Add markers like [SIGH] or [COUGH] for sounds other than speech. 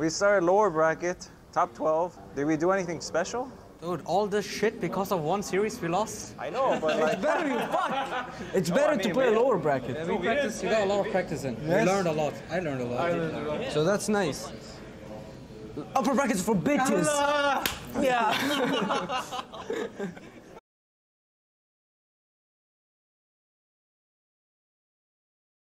We started lower bracket, top 12. Did we do anything special? Dude, all this shit because of one series we lost. I know, but like, better you fuck. It's better to play a lower bracket. We practiced, we got a lot of practice in. We learned a lot. I learned a lot. I learned a lot. So that's nice. Upper brackets for bitches. [LAUGHS] Yeah. [LAUGHS]